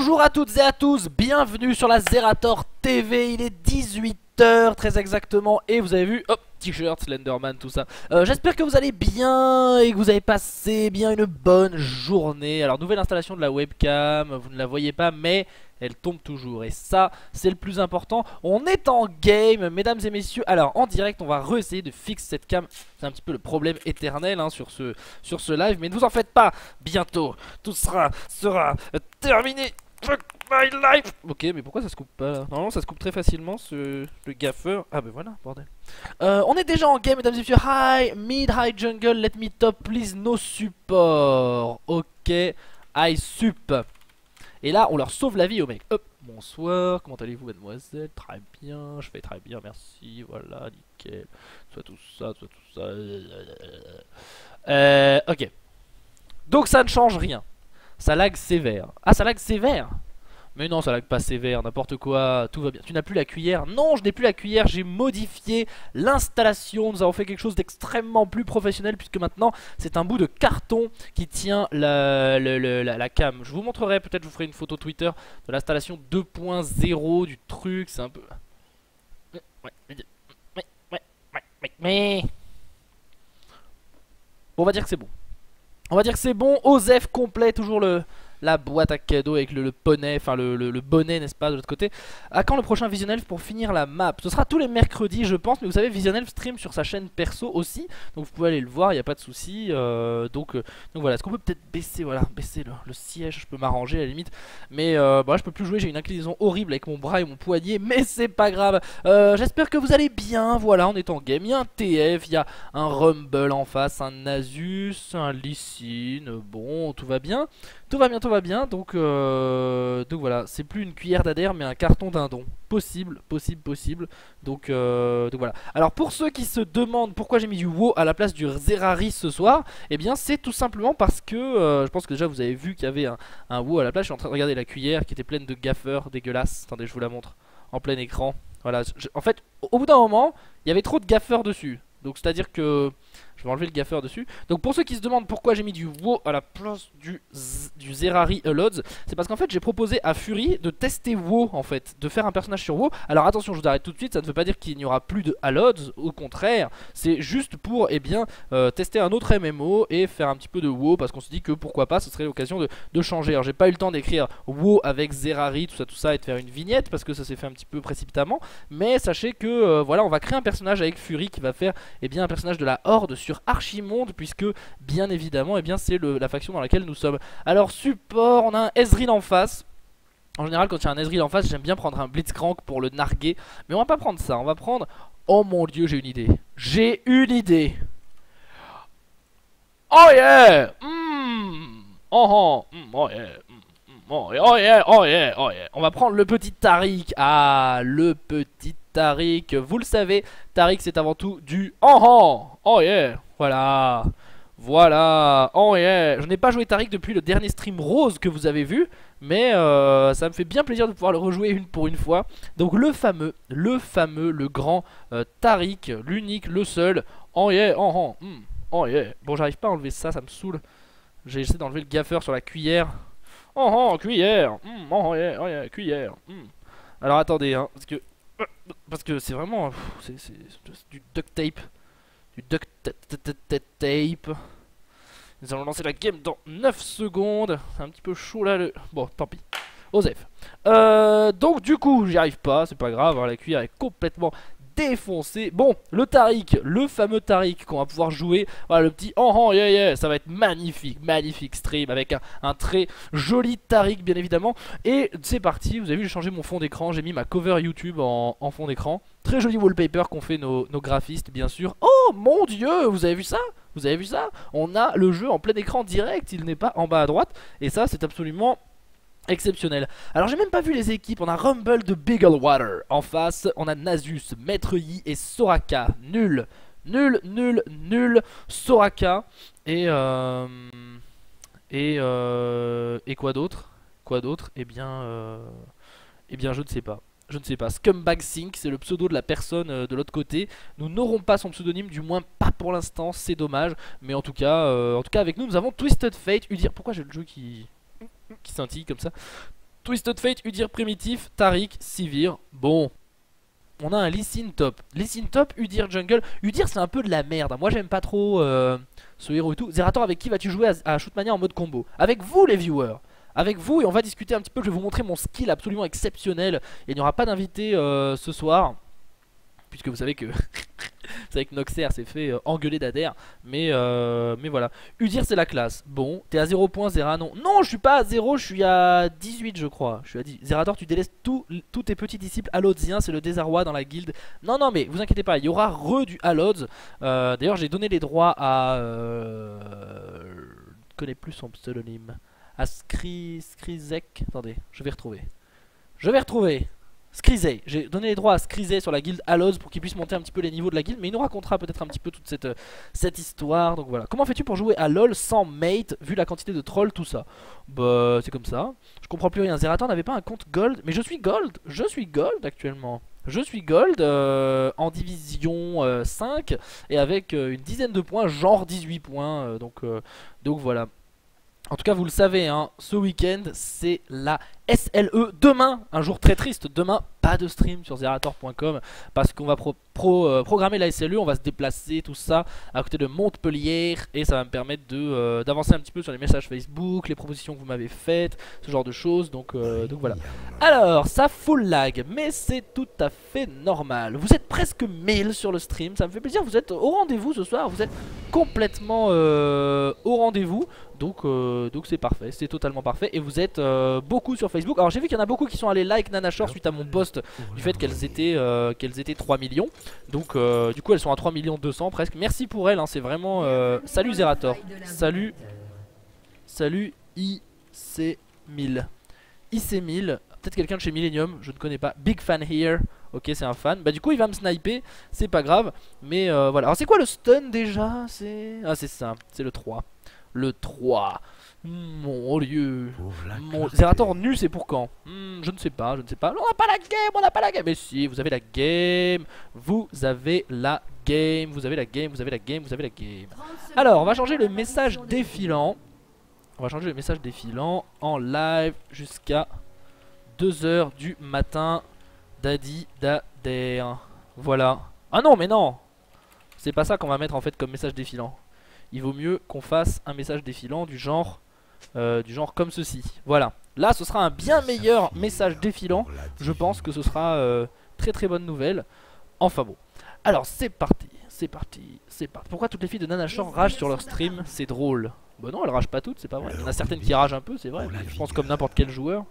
Bonjour à toutes et à tous, bienvenue sur la Zerator TV, il est 18h très exactement et vous avez vu, hop, t-shirt, Slenderman, tout ça. Euh, J'espère que vous allez bien et que vous avez passé bien une bonne journée. Alors nouvelle installation de la webcam, vous ne la voyez pas mais elle tombe toujours et ça c'est le plus important. On est en game mesdames et messieurs. Alors en direct on va re-essayer de fixer cette cam. C'est un petit peu le problème éternel hein, sur, ce, sur ce live mais ne vous en faites pas. Bientôt tout sera, sera terminé Fuck my life Ok mais pourquoi ça se coupe pas Normalement ça se coupe très facilement ce le gaffeur Ah ben voilà bordel euh, On est déjà en game mesdames et messieurs Hi mid high jungle let me top please no support Ok I sup et là, on leur sauve la vie au mec. Hop, bonsoir, comment allez-vous, mademoiselle? Très bien, je fais très bien, merci, voilà, nickel. Soit tout ça, soit tout ça. Euh, ok. Donc ça ne change rien. Ça lag sévère. Ah, ça lag sévère mais non, ça lag pas sévère, n'importe quoi, tout va bien. Tu n'as plus la cuillère Non, je n'ai plus la cuillère, j'ai modifié l'installation. Nous avons fait quelque chose d'extrêmement plus professionnel puisque maintenant c'est un bout de carton qui tient la, la, cam. Je vous montrerai, peut-être je vous ferai une photo Twitter de l'installation 2.0 du truc. C'est un peu... Mais... Bon, on va dire que c'est bon. On va dire que c'est bon. OZEF complet, toujours le, la boîte à cadeaux avec le, poney, enfin le, bonnet, n'est-ce pas, de l'autre côté. À quand le prochain Vision pour finir la map? Ce sera tous les mercredis, je pense, mais vous savez, Vision stream sur sa chaîne perso aussi, donc vous pouvez aller le voir, il n'y a pas de souci. Euh, donc, euh, donc voilà, est-ce qu'on peut peut-être baisser, voilà, baisser le, siège, je peux m'arranger à la limite, mais euh, bah, je peux plus jouer, j'ai une inclinaison horrible avec mon bras et mon poignet, mais c'est pas grave. Euh, j'espère que vous allez bien, voilà, on est en game, il y a un TF, il y a un Rumble en face, un Asus, un Lysine, bon, tout va bien. Tout va bien, tout va bien, donc, euh, donc voilà, c'est plus une cuillère d'adhère mais un carton dindon. Possible, possible, possible, donc, euh, donc voilà. Alors pour ceux qui se demandent pourquoi j'ai mis du WoW à la place du Zerari ce soir, eh bien c'est tout simplement parce que, euh, je pense que déjà vous avez vu qu'il y avait un, un WoW à la place, je suis en train de regarder la cuillère qui était pleine de gaffeurs dégueulasses, attendez je vous la montre, en plein écran. Voilà, en fait, au bout d'un moment, il y avait trop de gaffeurs dessus, donc c'est à dire que je vais enlever le gaffeur dessus. Donc pour ceux qui se demandent pourquoi j'ai mis du WoW à la place du, du Zerari Allods, c'est parce qu'en fait j'ai proposé à Fury de tester WoW en fait, de faire un personnage sur WoW. Alors attention, je vous arrête tout de suite, ça ne veut pas dire qu'il n'y aura plus de Allods, au contraire, c'est juste pour eh bien euh, tester un autre MMO et faire un petit peu de WoW parce qu'on se dit que pourquoi pas, ce serait l'occasion de, changer. Alors j'ai pas eu le temps d'écrire WoW avec Zerari, tout ça, tout ça et de faire une vignette parce que ça s'est fait un petit peu précipitamment, mais sachez que euh, voilà, on va créer un personnage avec Fury qui va faire eh bien un personnage de la Horde sur Archimonde puisque bien évidemment eh bien c'est la faction dans laquelle nous sommes. Alors support, on a un Ezreal en face. En général quand il y a un Ezreal en face j'aime bien prendre un Blitzcrank pour le narguer. Mais on va pas prendre ça, on va prendre... Oh mon dieu j'ai une idée. J'ai une idée. Oh yeah mmh. Oh oh mmh, Oh yeah mmh, Oh yeah, oh yeah, oh yeah, oh yeah. On va prendre le petit Tariq. Ah, le petit Tariq. Vous le savez, Tariq c'est avant tout du oh oh, yeah. Voilà. Voilà. Oh yeah. Je n'ai pas joué Tariq depuis le dernier stream rose que vous avez vu. Mais euh, ça me fait bien plaisir de pouvoir le rejouer une pour une fois. Donc le fameux, le fameux, le grand euh, Tariq, l'unique, le seul. Oh yeah, oh oh, hmm. oh yeah. Bon, j'arrive pas à enlever ça, ça me saoule. J'ai essayé d'enlever le gaffeur sur la cuillère. Oh oh, cuillère. Hmm, oh yeah, oh yeah, cuillère. Hmm. Alors attendez, hein, parce que parce que c'est vraiment c'est du duct tape du duct tape. Nous allons lancer la game dans 9 secondes. C'est un petit peu chaud là. Le... Bon, tant pis. Osef. Euh, donc du coup, j'y arrive pas, c'est pas grave, hein, la cuillère est complètement Bon, le Tariq, le fameux Tariq qu'on va pouvoir jouer. Voilà, le petit oh oh yeah yeah, ça va être magnifique, magnifique stream avec un, très joli Tariq bien évidemment. Et c'est parti, vous avez vu, j'ai changé mon fond d'écran, j'ai mis ma cover YouTube en fond d'écran. Très joli wallpaper qu'ont fait nos, graphistes bien sûr Oh mon dieu Vous avez vu ça? Vous avez vu ça? On a le jeu en plein écran direct Il n'est pas en bas à droite Et ça c'est absolument exceptionnel. Alors j'ai même pas vu les équipes. On a Rumble de Water En face on a Nasus, Maître Yi et Soraka. Nul Nul, nul, nul. Soraka. Et euh... Et euh... Et quoi d'autre? Quoi d'autre? Eh bien euh... Eh bien je ne sais pas. Je ne sais pas, Scumbag Sync, c'est le pseudo de la personne euh, de l'autre côté. Nous n'aurons pas son pseudonyme, du moins pas pour l'instant, c'est dommage. Mais en tout cas, euh, en tout cas avec nous, nous avons Twisted Fate. dire pourquoi j'ai le jeu qui, qui scintille comme ça Twisted Fate, Udir primitif, Taric, Sivir. Bon. On a un Lee Sin top. Lee Sin top, Udir jungle. Udir c'est un peu de la merde. Moi j'aime pas trop euh, ce héros et tout. Zerator avec qui vas-tu jouer à, Shootmania en mode combo? Avec vous les viewers avec vous et on va discuter un petit peu, je vais vous montrer mon skill absolument exceptionnel. il n'y aura pas d'invité euh, ce soir, puisque vous savez que C'est avec Noxer s'est fait euh, engueuler d'Ader. Mais, euh, mais voilà. Udir, c'est la classe. Bon, t'es à 0 points, Zera, non. Non, je suis pas à 0, je suis à 18, je crois. Je suis à 10. Zerator, tu délaisses tous tes petits disciples Alodziens. C'est le désarroi dans la guilde. Non, non, mais vous inquiétez pas, il y aura re du Alodz. Euh, d'ailleurs, j'ai donné les droits à. Je ne connais plus son pseudonyme. À Skrizek. Attendez, je vais retrouver. Je vais retrouver. Skrizay, j'ai donné les droits à Skrizay sur la guilde Alloz pour qu'il puisse monter un petit peu les niveaux de la guilde Mais il nous racontera peut-être un petit peu toute cette, euh, cette histoire. Donc voilà, comment fais-tu pour jouer à LoL sans mate Vu la quantité de trolls, tout ça? Bah c'est comme ça, je comprends plus rien. Zerator n'avait pas un compte gold, mais je suis gold. Je suis gold actuellement. Je suis gold euh, en division 5 euh, et avec une dizaine de points, genre 18 points. donc, donc voilà. En tout cas, vous le savez, hein, ce week-end, c'est la SLE. Demain, un jour très triste, demain, pas de stream sur zerator.com parce qu'on va euh, programmer la SLE, on va se déplacer, tout ça, à côté de Montpellier et ça va me permettre euh, d'avancer un petit peu sur les messages Facebook, les propositions que vous m'avez faites, ce genre de choses, donc, euh, donc voilà. Alors, ça full lag, mais c'est tout à fait normal. Vous êtes presque 1000 sur le stream, ça me fait plaisir, vous êtes au rendez-vous ce soir, vous êtes complètement au rendez-vous. Donc donc c'est parfait, c'est totalement parfait et vous êtes beaucoup sur Facebook. Alors j'ai vu qu'il y en a beaucoup qui sont allés like Nanashore suite à mon post du fait qu'elles étaient qu'elles étaient 3 millions. Donc euh, du coup elles sont à 3 millions 200 presque. Merci pour elles, hein, c'est vraiment... Euh, salut Zerator. Salut. Salut IC1000. IC1000. Peut-être quelqu'un de chez Millennium, je ne connais pas. Big fan here. Ok, c'est un fan. Bah, du coup, il va me sniper. C'est pas grave. Mais euh, voilà. Alors, c'est quoi le stun déjà? C'est. Ah, c'est ça. C'est le 3. Le 3. Mon dieu. Mon... Zerator nu, c'est pour quand? Hmm, Je ne sais pas, je ne sais pas. On n'a pas la game, on n'a pas la game. Mais si, vous avez la game. Vous avez la game, vous avez la game, vous avez la game, vous avez la game. Alors, on va changer le message défilant. On va changer le message défilant en live jusqu'à 2h du matin. Daddy Dader. Voilà. Ah non, mais non C'est pas ça qu'on va mettre en fait comme message défilant. Il vaut mieux qu'on fasse un message défilant du genre euh, du genre comme ceci. Voilà. Là, ce sera un bien meilleur message défilant. Je pense que ce sera euh, très très bonne nouvelle. Enfin bon. Alors, c'est parti. C'est parti. C'est parti. Pourquoi toutes les filles de Nanachor ragent sur leur stream? C'est drôle. Bah non, elles ragent pas toutes, c'est pas vrai. Il y en a certaines qui ragent un peu, c'est vrai. je pense comme n'importe quel joueur.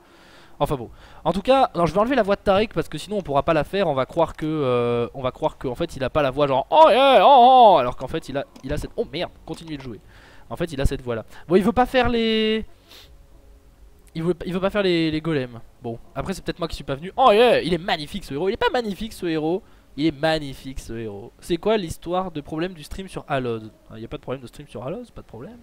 Enfin bon. En tout cas, je vais enlever la voix de Tarek parce que sinon on pourra pas la faire. On va croire que, euh, on va croire qu'en fait il a pas la voix genre oh yeah oh, oh alors qu'en fait il a, il a cette oh merde, continuez de jouer. En fait, il a cette voix-là. Bon, il veut pas faire les... Il veut, il veut pas faire les, golems. Bon, après c'est peut-être moi qui suis pas venu. Oh yeah, il est magnifique ce héros. Il est pas magnifique ce héros. Il est magnifique ce héros. C'est quoi l'histoire de problème du stream sur Alloz? Il n'y a pas de problème de stream sur Alloz, pas de problème.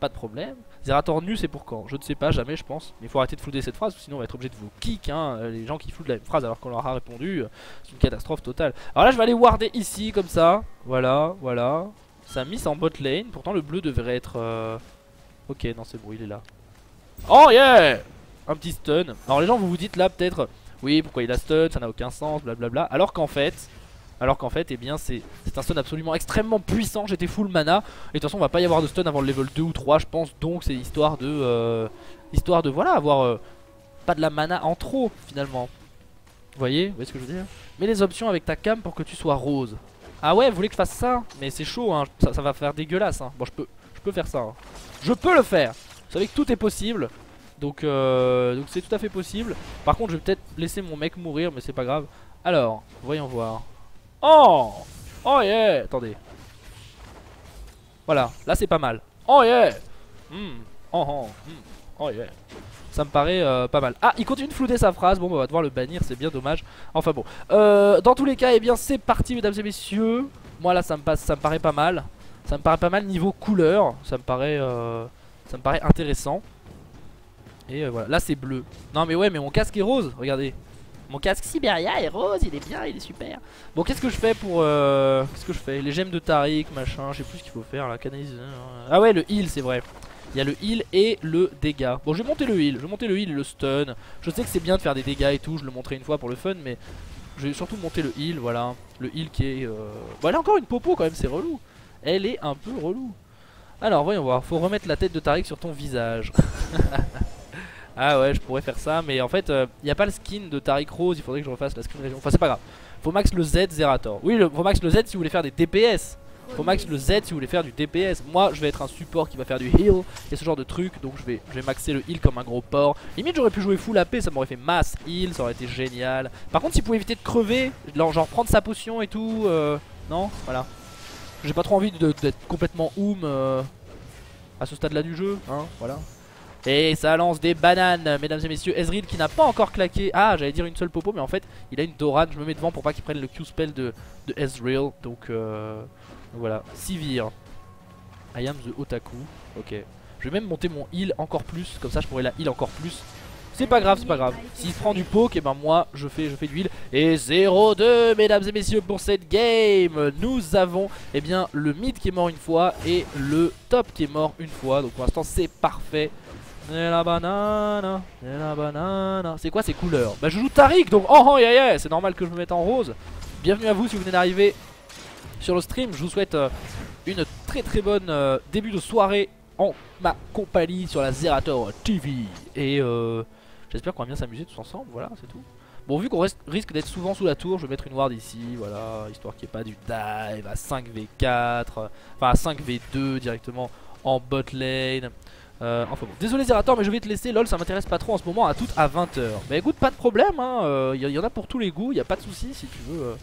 Pas de problème. Zerator nu, c'est pour quand? Je ne sais pas, jamais je pense. Mais il faut arrêter de flouder cette phrase, sinon on va être obligé de vous kick. Hein. Les gens qui floutent la même phrase alors qu'on leur a répondu, euh, c'est une catastrophe totale. Alors là, je vais aller warder ici, comme ça. Voilà, voilà. Ça a mis en bot lane. Pourtant, le bleu devrait être... Euh, ok, non, c'est bon, il est là. Oh yeah Un petit stun. Alors les gens, vous vous dites là peut-être... Oui, pourquoi il a stun? Ça n'a aucun sens, blablabla. Alors qu'en fait... Alors qu'en fait, eh bien, c'est un stun absolument extrêmement puissant. J'étais full mana. Et de toute façon, on va pas y avoir de stun avant le level 2 ou 3, je pense. Donc, c'est histoire de... Euh, histoire de, voilà, avoir... Euh, pas de la mana en trop, finalement. Vous voyez? Vous voyez ce que je veux dire? Mets les options avec ta cam pour que tu sois rose. Ah ouais, vous voulez que je fasse ça? Mais c'est chaud, hein. ça, va faire dégueulasse. Hein. Bon, je peux, faire ça. Hein. Je peux le faire. Vous savez que tout est possible. Donc, euh, donc c'est tout à fait possible. Par contre, je vais peut-être laisser mon mec mourir, mais c'est pas grave. Alors, voyons voir. Oh Oh yeah Attendez. Voilà, là c'est pas mal. Oh yeah hmm. Oh oh hmm. Oh yeah ça me paraît euh, pas mal. Ah, il continue de flouter sa phrase. Bon, bah, on va devoir le bannir, c'est bien dommage. Enfin bon. Euh, dans tous les cas, eh bien, c'est parti, mesdames et messieurs. Moi, là, ça me, passe, ça me paraît pas mal. Ça me paraît pas mal niveau couleur. Ça me paraît, euh, ça me paraît intéressant. Et voilà, là, c'est bleu. Non, mais ouais, mais mon casque est rose. Regardez. Mon casque Siberia est rose, il est bien, il est super. Bon, qu'est-ce que je fais pour... Qu'est-ce que je fais? Les gemmes de Tariq, machin, je sais plus ce qu'il faut faire, la canalise... Ah ouais, le heal, c'est vrai. Il y a le heal et le dégât. Bon, je vais monter le heal. Je vais monter le heal le stun. Je sais que c'est bien de faire des dégâts et tout. Je le montrerai une fois pour le fun, mais je vais surtout monter le heal. Voilà. Le heal qui est. Euh... Bon, elle a encore une popo quand même, c'est relou. Elle est un peu relou. Alors, voyons voir. Faut remettre la tête de Tariq sur ton visage. ah ouais, je pourrais faire ça, mais en fait, il euh, n'y a pas le skin de Tariq Rose. Il faudrait que je refasse la skin région. Enfin, c'est pas grave. Faut max le Z Zerator. Oui, faut max le Z si vous voulez faire des DPS. Faut max le Z si vous voulez faire du DPS. Moi, je vais être un support qui va faire du heal et ce genre de truc. Donc, je vais, maxer le heal comme un gros porc. Limite, j'aurais pu jouer full AP, ça m'aurait fait masse heal, ça aurait été génial. Par contre, s'il pouvait éviter de crever, genre prendre sa potion et tout, euh, non, voilà. J'ai pas trop envie d'être complètement oum euh, à ce stade-là du jeu, hein, voilà. Et ça lance des bananes, mesdames et messieurs. Ezreal qui n'a pas encore claqué. Ah, j'allais dire une seule popo, mais en fait, il a une Doran. Je me mets devant pour pas qu'il prenne le Q-spell de, de Ezreal. Donc, euh, voilà. Sivir. I am the Otaku. Ok. Je vais même monter mon heal encore plus. Comme ça, je pourrais la heal encore plus. C'est pas grave, c'est pas grave. S'il prend du poke, et eh ben moi je fais, je fais du heal. Et 0-2, mesdames et messieurs, pour cette game. Nous avons eh bien le mid qui est mort une fois et le top qui est mort une fois. Donc pour l'instant, c'est parfait. Et la banane, et la banane. C'est quoi ces couleurs? Bah je joue Tariq donc oh oh yeah yeah C'est normal que je me mette en rose. Bienvenue à vous si vous venez d'arriver sur le stream. Je vous souhaite euh, une très très bonne euh, début de soirée en ma compagnie sur la Zerator TV Et euh, j'espère qu'on va bien s'amuser tous ensemble, voilà c'est tout. Bon vu qu'on risque d'être souvent sous la tour, je vais mettre une ward ici, voilà, histoire qu'il n'y ait pas du dive à 5v4, enfin à 5v2 directement en bot lane. Euh, enfin bon, désolé Zerator mais je vais te laisser, lol ça m'intéresse pas trop en ce moment à toutes à 20h Mais écoute pas de problème, il hein, euh, y, en a pour tous les goûts, y a pas de souci si tu veux euh,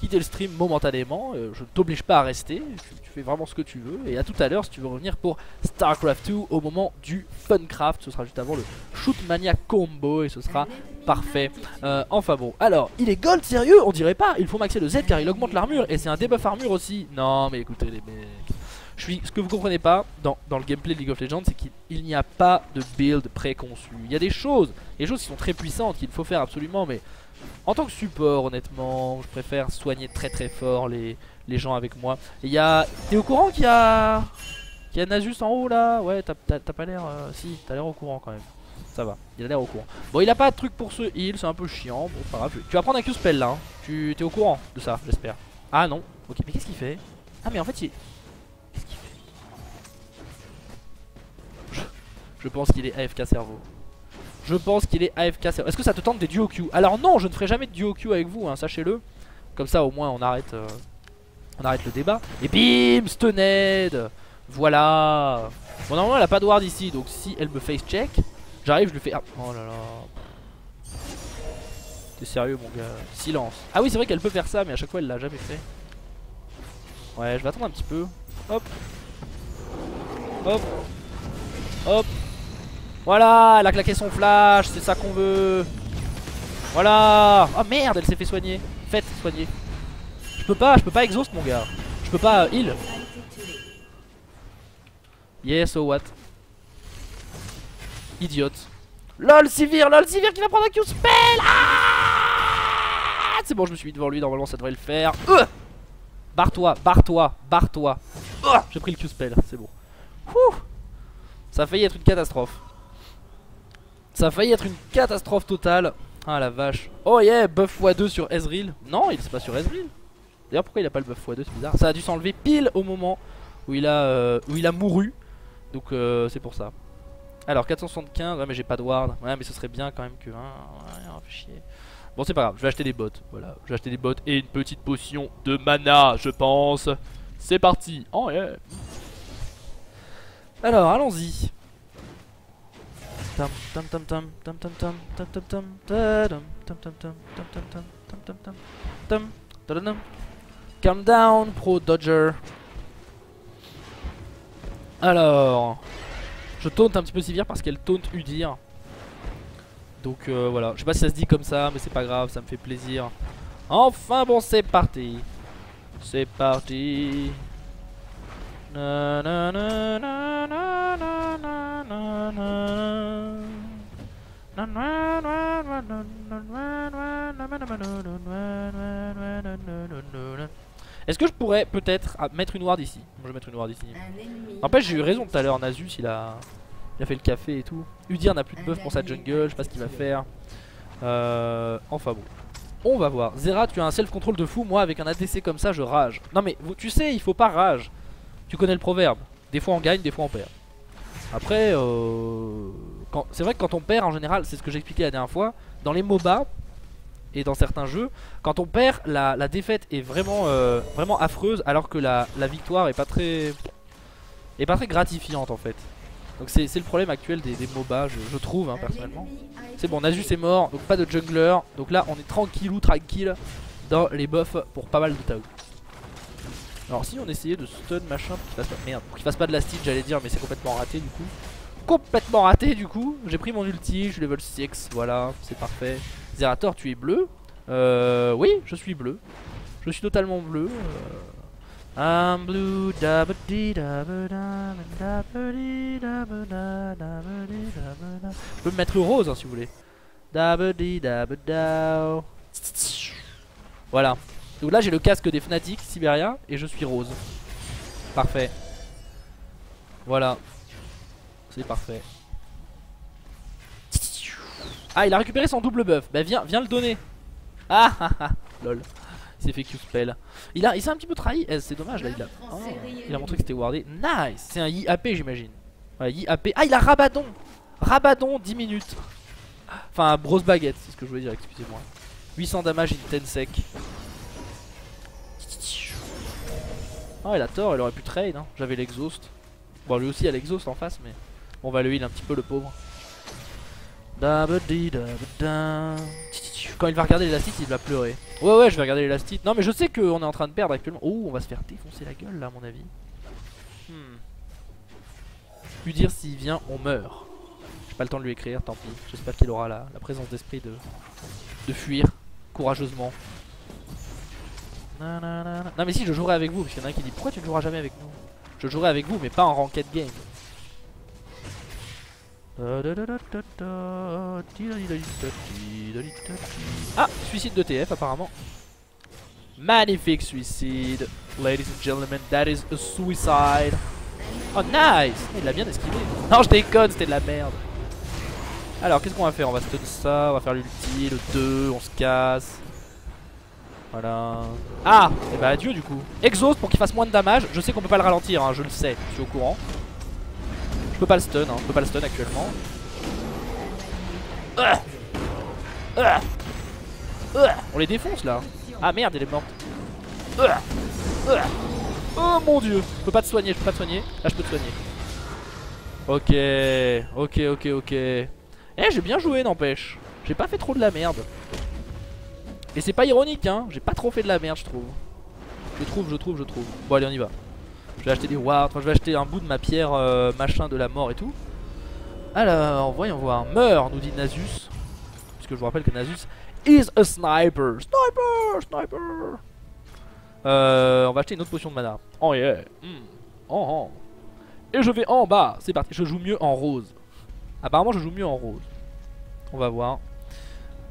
quitter le stream momentanément Je ne t'oblige pas à rester, tu, fais vraiment ce que tu veux Et à tout à l'heure si tu veux revenir pour Starcraft 2 au moment du Funcraft Ce sera juste avant le Shootmania combo et ce sera parfait. Enfin bon, alors il est gold sérieux? On dirait pas, il faut maxer le Z car il augmente l'armure et c'est un debuff armure aussi. Non mais écoutez les mecs ce que vous comprenez pas dans, le gameplay de League of Legends, c'est qu'il n'y a pas de build préconçu. Il y a des choses, des choses qui sont très puissantes qu'il faut faire absolument, mais en tant que support, honnêtement, je préfère soigner très très fort les, gens avec moi. il y a, t'es au courant qu'il y a, qu'il y a Nasus en haut là? Ouais, t'as pas l'air, euh, si, t'as l'air au courant quand même. Ça va, il a l'air au courant. Bon, il a pas de truc pour ce heal, c'est un peu chiant. Bon, pas grave. Tu vas prendre un Q-spell là. Hein. Tu es au courant de ça, j'espère. Ah non. Ok, mais qu'est-ce qu'il fait? Ah, mais en fait, il, Je pense qu'il est AFK cerveau. Je pense qu'il est AFK cerveau. Est-ce que ça te tente des duo Q? Alors non, je ne ferai jamais de duo Q avec vous, hein, sachez-le. Comme ça, au moins, on arrête, euh, on arrête le débat. Et bim, Stuned Voilà Bon, normalement, elle a pas de ward ici, donc si elle me face check, j'arrive, je lui fais... Ah, oh là là... T'es sérieux, mon gars? Silence. Ah oui, c'est vrai qu'elle peut faire ça, mais à chaque fois, elle l'a jamais fait. Ouais, je vais attendre un petit peu. Hop Hop Hop voilà, elle a claqué son flash, c'est ça qu'on veut. Voilà. Oh merde, elle s'est fait soigner. Faites soigner. Je peux pas, je peux pas exhaust mon gars. Je peux pas euh, heal. Yes, so what? Idiote. LOL, Sivir, LOL, Sivir qui va prendre un Q-spell ah C'est bon, je me suis mis devant lui, normalement ça devrait le faire. Euh barre-toi, barre-toi, barre-toi. J'ai pris le Q-spell, c'est bon. Ça a failli être une catastrophe. Ça a failli être une catastrophe totale. Ah la vache. Oh yeah, buff x2 sur Ezreal. Non, il c'est pas sur Ezreal. D'ailleurs, pourquoi il a pas le buff x2 C'est bizarre. Ça a dû s'enlever pile au moment où il a, euh, où il a mouru. Donc euh, c'est pour ça. Alors 475, ouais mais j'ai pas de ward. Ouais mais ce serait bien quand même que... Hein. Bon c'est pas grave, je vais acheter des bots. Voilà, je vais acheter des bots et une petite potion de mana je pense. C'est parti. Oh yeah. Alors allons-y. Calm down, pro Dodger. Alors, je taunte un petit peu Sivir parce qu'elle taunte Udir. Donc euh, voilà, je sais pas si ça se dit comme ça, mais c'est pas grave, ça me fait plaisir. Enfin bon, c'est parti. C'est parti. Na, na, na, Est-ce que je pourrais peut-être ah, mettre une ward ici? Je vais mettre une ward ici. N'empêche, j'ai eu raison tout à l'heure. Nasus, il a... il a fait le café et tout. Udir n'a plus de buff pour sa jungle. Je sais pas ce qu'il va faire. Euh... Enfin bon. On va voir. Zera, tu as un self-control de fou. Moi, avec un ADC comme ça, je rage. Non, mais tu sais, il faut pas rage. Tu connais le proverbe. Des fois on gagne, des fois on perd. Après, euh... c'est vrai que quand on perd, en général, c'est ce que j'expliquais la dernière fois. Dans les MOBA, et dans certains jeux, quand on perd, la, défaite est vraiment, euh, vraiment affreuse, alors que la, victoire est pas très, est pas très gratifiante en fait. Donc c'est le problème actuel des, MOBA, je, trouve hein, personnellement. C'est bon, Nasus est mort, donc pas de jungler. Donc là, on est tranquille ou tranquille dans les buffs pour pas mal de Tao. Alors si on essayait de stun machin pour qu'il fasse pas... Merde, pour qu'il fasse pas de la stitch j'allais dire mais c'est complètement raté du coup Complètement raté du coup J'ai pris mon ulti, je suis level 6, voilà, c'est parfait Zerator, tu es bleu Euh, oui, je suis bleu. Je suis totalement bleu. Euh... I'm blue, Je peux me mettre rose hein, si vous voulez. Voilà. Donc là j'ai le casque des Fnatic Siberia et je suis rose. Parfait. Voilà. C'est parfait. Ah, il a récupéré son double buff. Bah, viens, viens le donner. Ah, ah, ah. Lol. Il s'est fait Q-spell. Il, a, il s'est un petit peu trahi. Eh, c'est dommage, là. Il a, oh, il a montré que c'était wardé. Nice. C'est un IAP, j'imagine. Ouais, IAP. Ah, il a Rabadon. Rabadon, 10 minutes. Enfin, brosse baguette, c'est ce que je voulais dire, excusez-moi. 800 damage in 10 sec. Oh, il a tort, il aurait pu trade. Hein. J'avais l'exhaust. Bon, lui aussi, il a l'exhaust en face, mais on va le heal un petit peu, le pauvre. Quand il va regarder l'élastique, il va pleurer. Ouais, ouais, je vais regarder l'élastique. Non, mais je sais qu'on est en train de perdre actuellement. Oh, on va se faire défoncer la gueule là, à mon avis. Hmm. Lui dire s'il vient, on meurt. J'ai pas le temps de lui écrire, tant pis. J'espère qu'il aura la, présence d'esprit de, de fuir courageusement. Non, mais si, je jouerai avec vous. Parce qu'il y en a un qui dit Pourquoi tu ne joueras jamais avec nous? Je jouerai avec vous, mais pas en ranked game. Ah, suicide de TF apparemment. Magnifique suicide. Ladies and gentlemen, that is a suicide. Oh nice Il l'a bien esquivé. Non, je déconne, c'était de la merde. Alors, qu'est-ce qu'on va faire? On va stun ça, on va faire l'ulti, le 2, on se casse. Voilà. Ah Et bah adieu du coup. Exhaust pour qu'il fasse moins de damage. Je sais qu'on peut pas le ralentir, hein, je le sais, je suis au courant. Je peux pas le stun, hein. je peux pas le stun actuellement. On les défonce là. Ah merde, elle est morte. Oh mon dieu. Je peux pas te soigner, je peux pas te soigner. Là, je peux te soigner. Ok, ok, ok, ok. Eh, j'ai bien joué, n'empêche. J'ai pas fait trop de la merde. Et c'est pas ironique, hein. J'ai pas trop fait de la merde, je trouve. Je trouve, je trouve, je trouve. Bon, allez, on y va. Je vais acheter des wards, enfin, je vais acheter un bout de ma pierre euh, machin de la mort et tout. Alors, voyons voir. Meurs, nous dit Nasus. Puisque je vous rappelle que Nasus is a sniper. Sniper, sniper. Euh, on va acheter une autre potion de mana. Oh yeah. Hmm. Oh, oh. Et je vais en bas. C'est parti. Je joue mieux en rose. Apparemment, je joue mieux en rose. On va voir.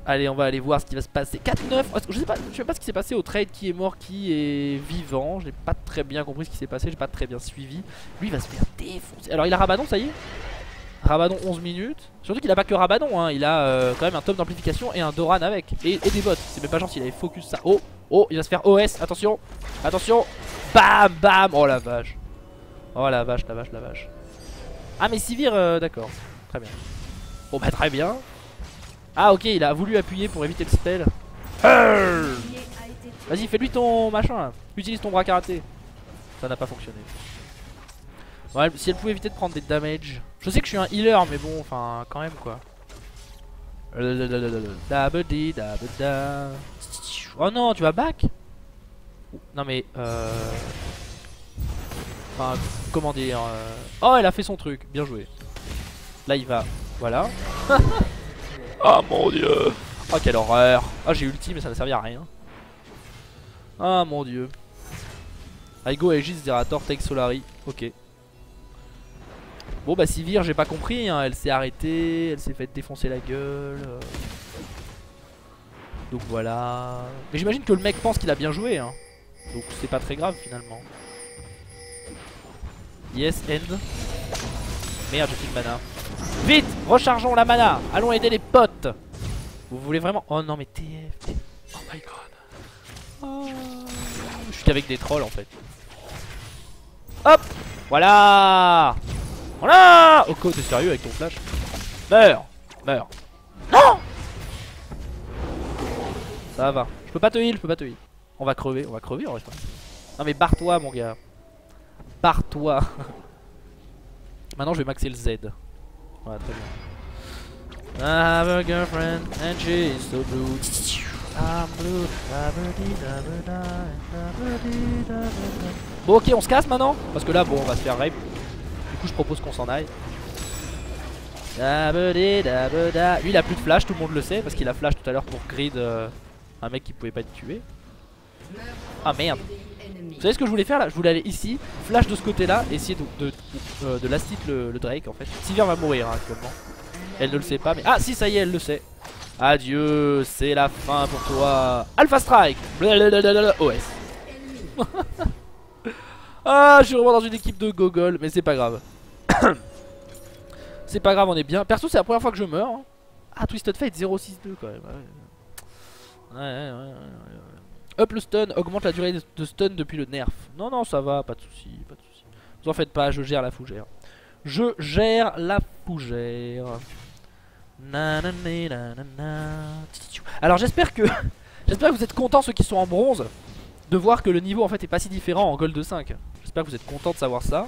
Allez, on va aller voir ce qui va se passer. 4-9. Je sais pas, je sais pas ce qui s'est passé au trade, qui est mort, qui est vivant. J'ai pas très bien compris ce qui s'est passé, j'ai pas très bien suivi. Lui il va se faire défoncer. Alors il a Rabadon, ça y est Rabadon 11 minutes. Surtout qu'il a pas que Rabadon, hein. il a euh, quand même un top d'amplification et un Doran avec. Et, des bots. C'est même pas genre s'il avait focus ça. Oh, oh, il va se faire OS. Attention, attention. Bam, bam. Oh la vache. Oh la vache, la vache, la vache. Ah, mais Sivir, euh, d'accord. Très bien. Bon, bah, très bien. Ah ok il a voulu appuyer pour éviter le spell. Vas-y fais-lui ton machin Utilise ton bras karaté. Ça n'a pas fonctionné. Ouais si elle pouvait éviter de prendre des damage. Je sais que je suis un healer mais bon enfin quand même quoi. Oh non tu vas back? Non mais euh... Enfin comment dire euh... Oh elle a fait son truc. Bien joué. Là il va. Voilà Oh mon dieu. Oh quelle horreur. Ah j'ai ulti mais ça n'a servi à rien. Ah mon dieu. I go Aegis Zerator take Solari. Ok. Bon bah Sivir j'ai pas compris hein. Elle s'est arrêtée Elle s'est fait défoncer la gueule Donc voilà. Mais j'imagine que le mec pense qu'il a bien joué hein. Donc c'est pas très grave finalement. Yes, end. Merde, j'ai plus de mana. Vite Rechargeons la mana Allons aider les potes Vous voulez vraiment... Oh non mais TF... Oh my god. Oh. Je suis qu'avec des trolls en fait. Hop Voilà Voilà Oko, t'es sérieux avec ton flash? Meurs Meurs Non Ça va. Je peux pas te heal, je peux pas te heal. On va crever, on va crever en restant. Non mais barre-toi mon gars. Barre-toi. Maintenant je vais maxer le Z. Très bien. Bon ok on se casse maintenant Parce que là bon on va se faire rape. Du coup je propose qu'on s'en aille. Lui il a plus de flash tout le monde le sait Parce qu'il a flash tout à l'heure pour grid euh, un mec qui pouvait pas être tué. Ah merde Vous savez ce que je voulais faire là? Je voulais aller ici Flash de ce côté là Essayer de, euh, de, le, Drake en fait. Sivir va mourir hein, actuellement. Elle ne le sait pas mais Ah si ça y est elle le sait. Adieu c'est la fin pour toi. Alpha Strike. OS Ah je suis vraiment dans une équipe de gogol Mais c'est pas grave. C'est pas grave on est bien. Perso c'est la première fois que je meurs hein. Ah Twisted Fate 062 quand même. Ouais, ouais, ouais, Up le stun, augmente la durée de stun depuis le nerf. Non, non, ça va, pas de soucis, pas de soucis. Vous en faites pas, je gère la fougère. Je gère la fougère. Alors j'espère que j'espère que vous êtes contents ceux qui sont en bronze de voir que le niveau en fait est pas si différent en gold 5. J'espère que vous êtes contents de savoir ça.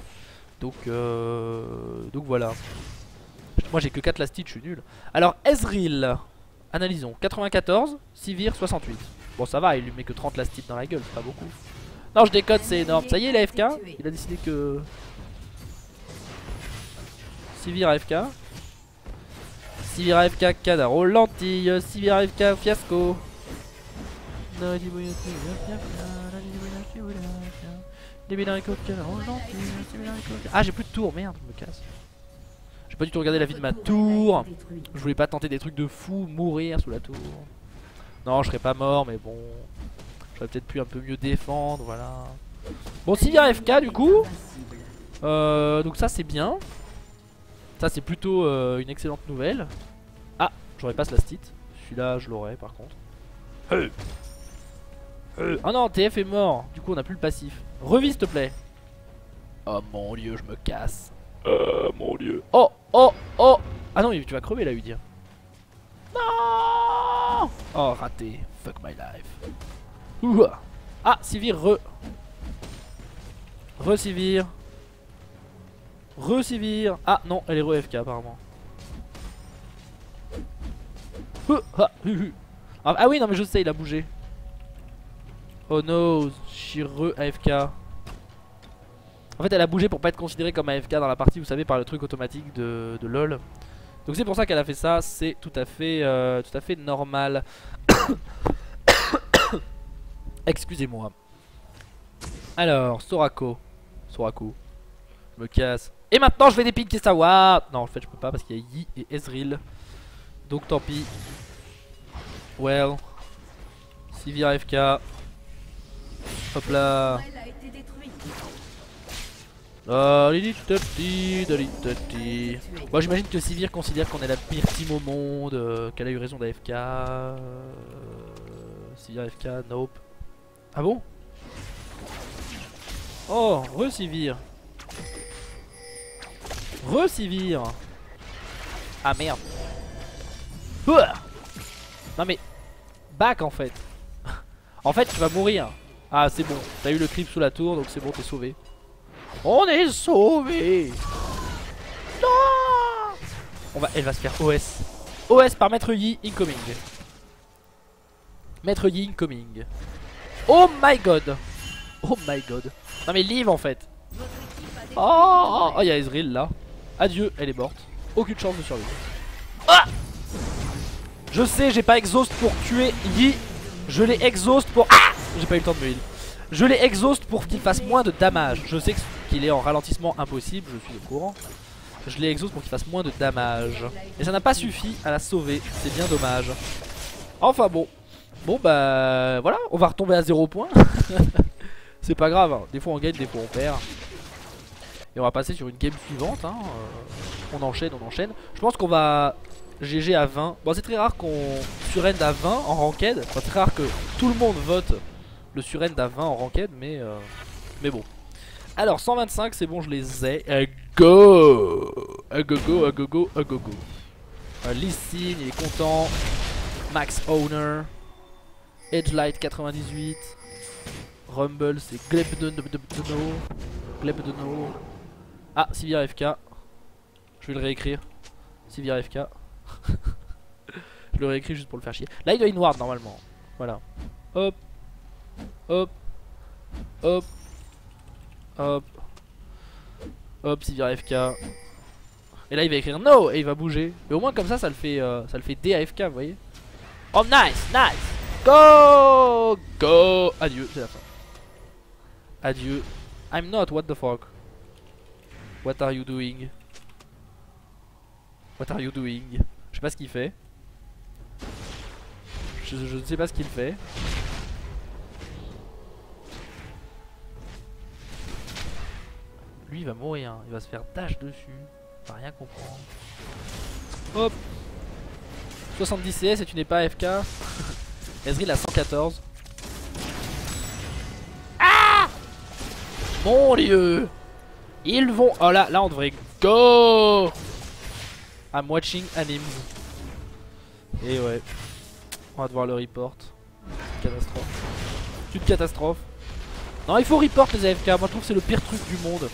Donc euh... donc voilà. Moi j'ai que 4 last je suis nul. Alors Ezreal Analysons. 94, Sivir 68. Bon ça va, il lui met que 30 lastites dans la gueule, c'est pas beaucoup. Non je décode, c'est énorme. Ça y est, il FK. Il a décidé que... Sivir AFK. Sivir AFK, Kadaro, lentille. Sivir AFK, fiasco. Ah j'ai plus de tour, merde, je me casse. J'ai pas du tout regardé la vie de ma tour. Je voulais pas tenter des trucs de fou, mourir sous la tour. Non, je serais pas mort, mais bon. J'aurais peut-être pu un peu mieux défendre, voilà. Bon, s'il vient FK du coup. Euh, donc ça c'est bien. Ça c'est plutôt euh, une excellente nouvelle. Ah, j'aurais pas Slastit. Celui-là je l'aurais par contre. Oh non, TF est mort. Du coup on a plus le passif. Revis s'il te plaît. Oh mon dieu, je me casse. Euh, mon dieu. Oh, oh, oh. Ah non, mais tu vas crever là, lui dire. Oh, raté. Fuck my life. Ah, Sivir, re. Re-Sivir. Re-Sivir. Ah, non, elle est re-FK apparemment. Ah, ah, oui, non, mais je sais, il a bougé. Oh no, je suis re-AFK. En fait elle a bougé pour pas être considérée comme AFK dans la partie vous savez par le truc automatique de, LOL Donc c'est pour ça qu'elle a fait ça C'est tout à fait euh, tout à fait normal. Excusez-moi. Alors Sorako. Sorako Je me casse. Et maintenant je vais dépiquer Sawa Non en fait je peux pas parce qu'il y a Yi et Ezreal. Donc tant pis. Well. Sivir AFK Hop là moi j'imagine que Sivir considère qu'on est la pire team au monde, euh, qu'elle a eu raison d'AFK. Euh, Sivir AFK, nope. Ah bon? Oh, re-Sivir. Re-Sivir. Ah merde. Non mais, back en fait. en fait tu vas mourir. Ah c'est bon, t'as eu le creep sous la tour donc c'est bon t'es sauvé. On est sauvé On va, Elle va se faire OS. OS par Maître Yi incoming. Maître Yi incoming. Oh my god. Oh my god. Non mais live en fait. Oh Oh il y a Ezreal là. Adieu elle est morte. Aucune chance de survivre. Ah Je sais j'ai pas exhaust pour tuer Yi. Je l'ai exhaust pour Ah J'ai pas eu le temps de me heal. Je l'ai exhaust pour qu'il fasse moins de damage. Je sais que il est en ralentissement impossible, je suis au courant. Je l'ai exhaust pour qu'il fasse moins de damage. Et ça n'a pas suffi à la sauver, c'est bien dommage. Enfin bon, Bon bah voilà, on va retomber à 0 points. C'est pas grave, hein. des fois on gagne, des fois on perd. Et on va passer sur une game suivante. Hein. Euh, on enchaîne, on enchaîne. Je pense qu'on va GG à 20. Bon, c'est très rare qu'on surrend à 20 en ranked. Enfin, c'est très rare que tout le monde vote le surrend à 20 en ranked, mais, euh, mais bon. Alors, 125, c'est bon, je les ai. A go A go go, a go go, a go go. Euh, Lysine, il est content. Max Owner. Edgelight 98. Rumble, c'est Glebdeno. Glebdeno. Ah, Sivir FK. Je vais le réécrire. Sivir FK. je le réécris juste pour le faire chier. Là, il doit inward normalement. Voilà. Hop. Hop. Hop. Hop. Hop, Sivir FK. Et là, il va écrire no et il va bouger. Mais au moins, comme ça, ça le fait, euh, ça le fait DAFK, vous voyez. Oh, nice, nice. Go Go Adieu, c'est la fin. Adieu. I'm not, what the fuck What are you doing? What are you doing? Je sais pas ce qu'il fait. Je, ne sais pas ce qu'il fait. Lui il va mourir, il va se faire dash dessus. Il va rien comprendre. Hop 70 CS et tu n'es pas AFK Ezreal a 114. Ah Mon dieu Ils vont... Oh là, là on devrait go I'm watching animes. Et ouais. On va devoir le report. Catastrophe. Une catastrophe. Non, il faut report les AFK. Moi je trouve que c'est le pire truc du monde.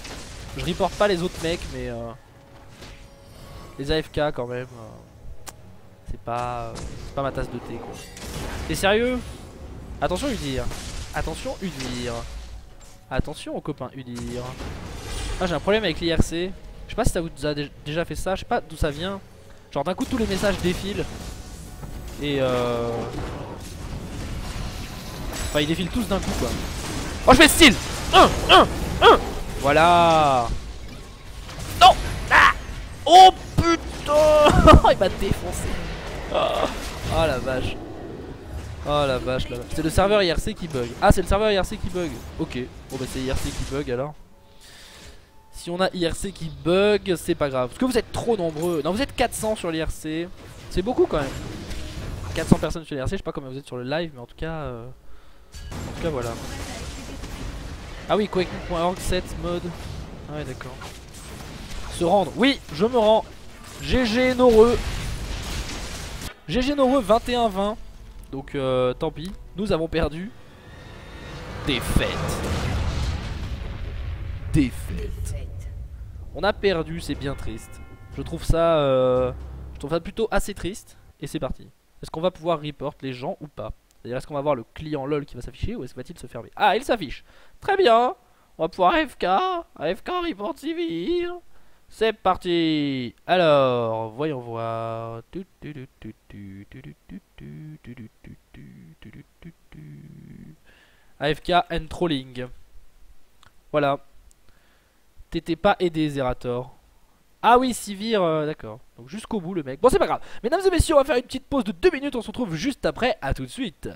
Je reporte pas les autres mecs, mais... Euh, les AFK quand même. Euh, c'est pas... pas ma tasse de thé quoi. T'es sérieux? Attention Udir. Attention Udir. Attention aux copains Udir. Ah j'ai un problème avec l'IRC. Je sais pas si ça vous a déjà fait ça. Je sais pas d'où ça vient. Genre d'un coup tous les messages défilent. Et euh... Enfin ils défilent tous d'un coup quoi. Oh je fais style 1, 1, 1 Voilà Non ah Oh putain Il m'a défoncé Oh la vache Oh la vache là. C'est le serveur IRC qui bug. Ah c'est le serveur IRC qui bug. Ok. Bon bah c'est IRC qui bug alors. Si on a IRC qui bug, c'est pas grave. Parce que vous êtes trop nombreux. Non vous êtes 400 sur l'IRC. C'est beaucoup quand même. 400 personnes sur l'IRC. Je sais pas combien vous êtes sur le live. Mais en tout cas... Euh... En tout cas voilà. Ah oui, Quake.org 7 mode. Ah ouais d'accord. Se rendre. Oui, je me rends. GG Noreux. GG Noreux 21-20. Donc euh, tant pis, nous avons perdu. Défaite. Défaite. On a perdu, c'est bien triste. Je trouve ça, euh, je trouve ça plutôt assez triste. Et c'est parti. Est-ce qu'on va pouvoir report les gens ou pas? C'est-à-dire est-ce qu'on va voir le client LOL qui va s'afficher ou est-ce qu'il va-t-il se fermer Ah, il s'affiche. Très bien. On va pouvoir AFK. AFK report civil. C'est parti Alors, voyons voir. AFK and trolling. Voilà. T'étais pas aidé, Zerator. Ah oui, Sivir, euh, d'accord. Donc jusqu'au bout, le mec. Bon, c'est pas grave. Mesdames et messieurs, on va faire une petite pause de 2 minutes. On se retrouve juste après. À tout de suite.